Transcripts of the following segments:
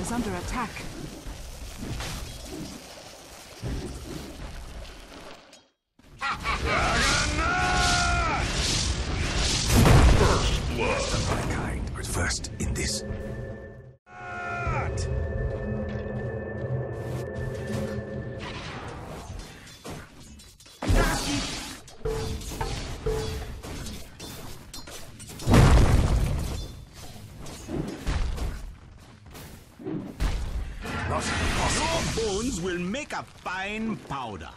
is under attack. First blood. but first in this. Not impossible. Your bones will make a fine powder.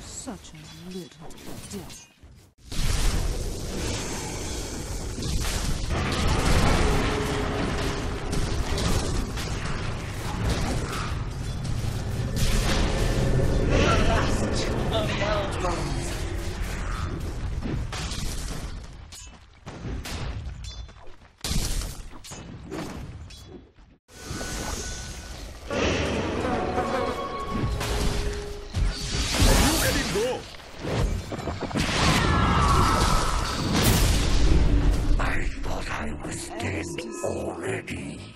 Such a little devil. Go! I thought I was dead already.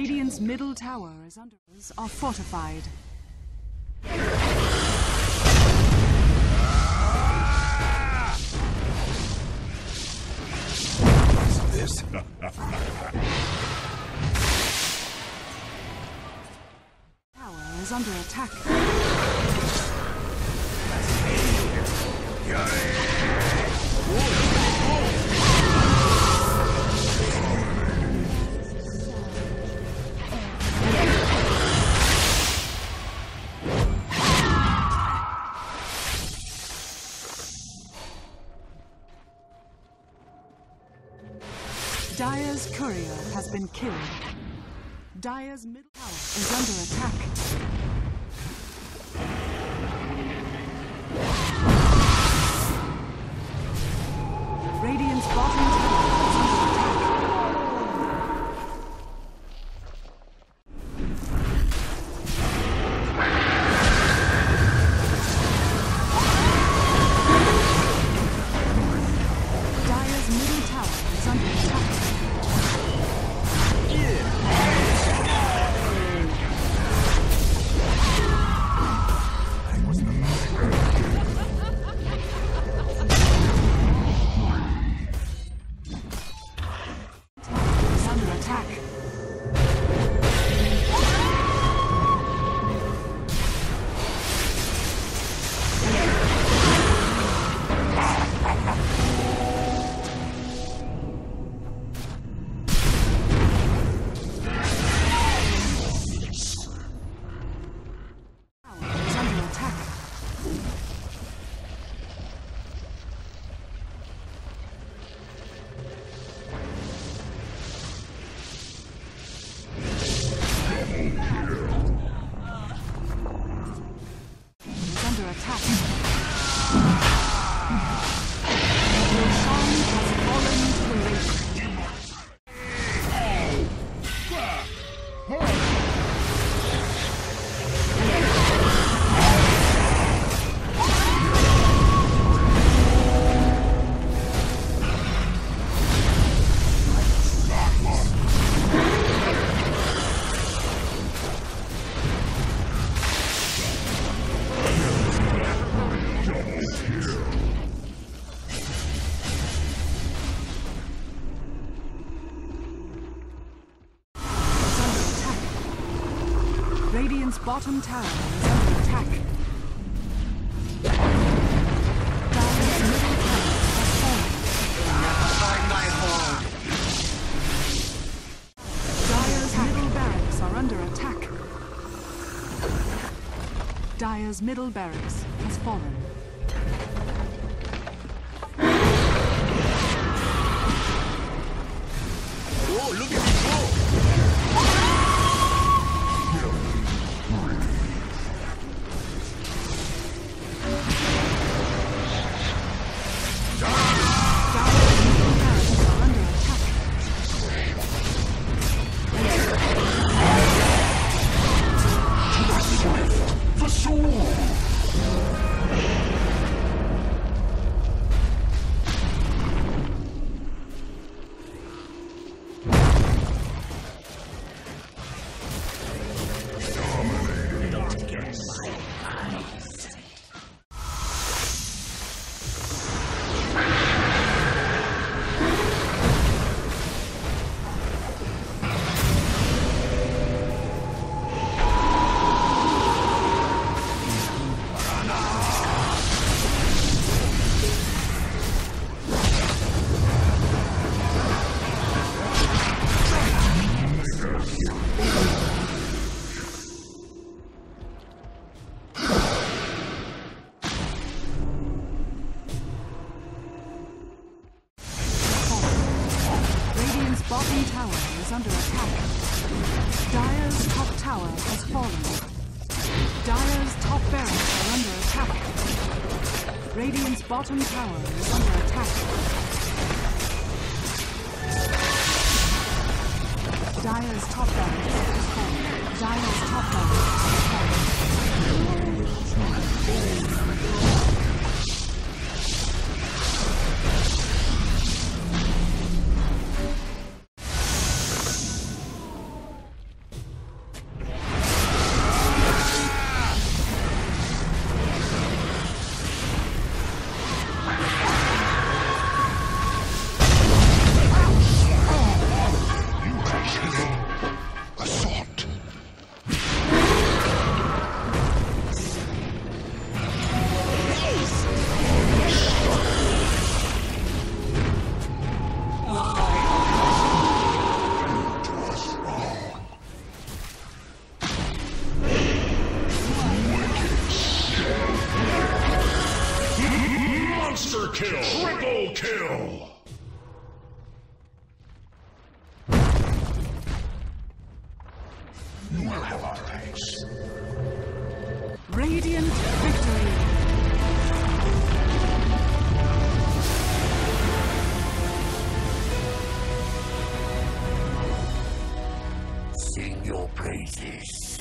Radiant's middle tower is under are fortified. This. Tower is under attack. Dire's courier has been killed. Dire's middle tower is under attack. Bottom tower is under attack. Dire's middle tower has fallen. Dire's middle barracks are under attack. Dire's middle barracks has fallen. Tower is under attack. Dire's top tower has fallen. Dire's top barracks are under attack. Radiant's bottom tower is under attack. Dire's top barracks has fallen. Dire's top barracks You will have a place. Radiant victory. Sing your praises.